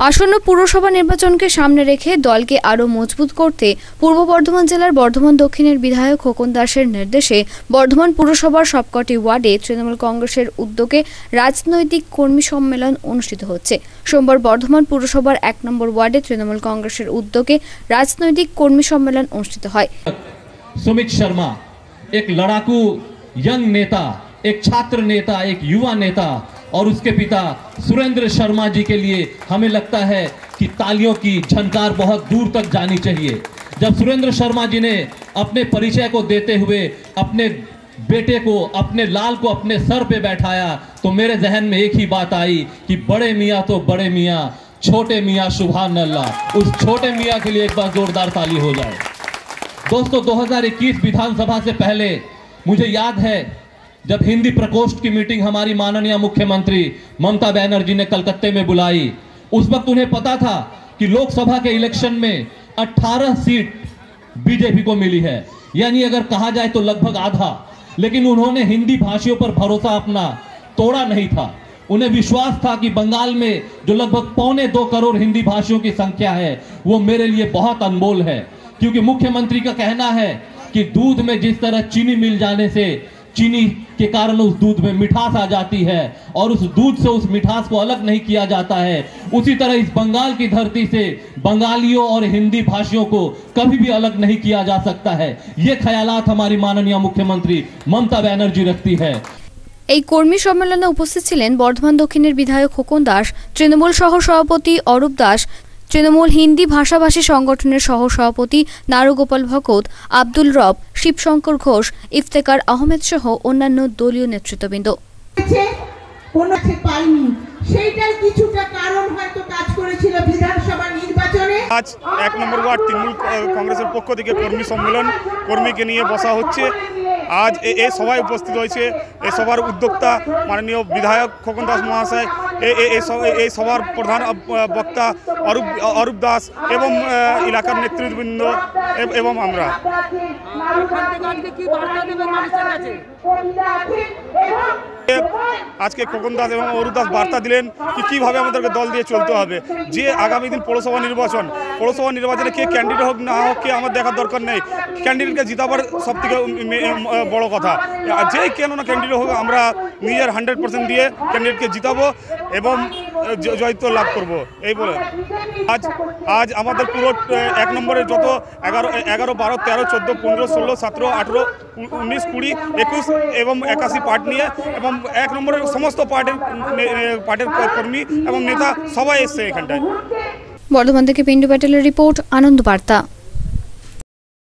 আসন্ন পুরসভা নির্বাচনকে সামনে রেখে দলকে আরও মজবুত করতে পূর্ব বর্ধমান জেলার বর্ধমান দক্ষিণের বিধায়ক খোকন দাসের নির্দেশে বর্ধমান পুরসভার সবকটি ওয়ার্ডে তৃণমূল কংগ্রেসের উদ্যোগে রাজনৈতিক কর্মী সম্মেলন অনুষ্ঠিত হচ্ছে সোমবার বর্ধমান পুরসভার এক নম্বর ওয়ার্ডে তৃণমূল কংগ্রেসের উদ্যোগে রাজনৈতিক কর্মী সম্মেলন অনুষ্ঠিত হয় सुमित शर्मा एक लड़ाकू यंग नेता एक छात्र नेता एक युवा नेता और उसके पिता सुरेंद्र शर्मा जी के लिए हमें लगता है कि तालियों की झनकार बहुत दूर तक जानी चाहिए। जब सुरेंद्र शर्मा जी ने अपने परिचय को देते हुए अपने बेटे को, अपने लाल को अपने सर पे बैठाया तो मेरे जहन में एक ही बात आई कि बड़े मियाँ तो बड़े मियाँ, छोटे मियाँ सुभान अल्लाह उस छोटे मियाँ के लिए एक बार जोरदार ताली हो जाए। दोस्तों 2021 विधानसभा से पहले मुझे याद है जब हिंदी प्रकोष्ठ की मीटिंग हमारी माननीय मुख्यमंत्री ममता बनर्जी ने कलकत्ते में बुलाई, उस वक्त उन्हें पता था कि लोकसभा के इलेक्शन में 18 सीट बीजेपी को मिली है। यानी अगर कहा जाए तो लगभग आधा। लेकिन उन्होंने हिंदी भाषियों पर भरोसा अपना तोड़ा नहीं था। उन्हें विश्वास था कि बंगाल में जो लगभग पौने दो करोड़ हिंदी भाषियों की संख्या है, वो मेरे लिए बहुत अनमोल है। क्योंकि मुख्यमंत्री का कहना है कि दूध में जिस तरह चीनी मिल जाने से चीनी के कारण उस दूध में मिठास आ जाती है और उस दूध से उस मिठास को अलग नहीं किया जाता है उसी तरह इस बंगाल की धरती से बंगालियों और हिंदी भाषियों को कभी भी अलग नहीं किया जा सकता है ये ख्यालात हमारी माननीय मुख्यमंत्री ममता बनर्जी रखती है এই কর্মী সম্মেলনে উপস্থিত ছিলেন বর্ধমান দক্ষিণের বিধায়ক খোকন দাস তৃণমূল সহ সভাপতি অরূপ দাস তৃণমূল হিন্দি ভাষাভাষী সংগঠনের সহ সভাপতি নারুগোপাল ভকত আব্দুল রব শিবশঙ্কর ঘোষ ইফতেকার আহমেদ সহ অন্যান্য দলীয় নেতৃত্ববৃন্দ। হয়েছে, কোনো কিছু পাইনি। সেইটার কিছুটা কারণ হয়তো কাজ করেছিল বিধানসভা নির্বাচনে। আজ এক নম্বর ওয়ার্ড তৃণমূল কংগ্রেসের পক্ষ থেকে কর্মী সম্মেলন কর্মীকে নিয়ে বসা হচ্ছে। আজ এ- সভায় উপস্থিত হয়েছে। এ সভার উদ্যোক্তা মাননীয় বিধায়ক খোকন দাস মহাশয় এই সভা- সভার প্রধান বক্তা অরূপ অরূপ দাস এবং এলাকার নেতৃবৃন্দ এবং আমরা। আজকে খোকন দাস এবং অরূপ দাস বার্তা দিলেন কি কীভাবে আমাদেরকে দল দিয়ে চলতে হবে। যে আগামী দিন পৌরসভা নির্বাচন, পৌরসভা নির্বাচনে কে ক্যান্ডিডেট হোক না হোক, কে আমার দেখার দরকার নেই। ক্যান্ডিডেটকে জিতাবার সব থেকে বড় কথা। যেই কেন না ক্যান্ডিডেট হোক, আমরা নিজের হান্ড্রেড পার্সেন্ট দিয়ে ক্যান্ডিডেটকে জিতাবো এবং জয়িত্ব লাভ করব। এই বলে। আজ আজ আমাদের পুরো এক নম্বরের যত এগারো এগারো, বারো, তেরো, চোদ্দ, পনেরো, ষোলো, সতেরো, আঠেরো উনিশ, কুড়ি, একুশ এবং একাশি পার্ট নিয়ে এবং এক নম্বরের সমস্ত পার্টির নে- নে- পার্টির কর্মী এবং নেতা সবাই এসছে এখানটায় বর্ধমান থেকে পিন্টু প্যাটেলের রিপোর্ট আনন্দ বার্তা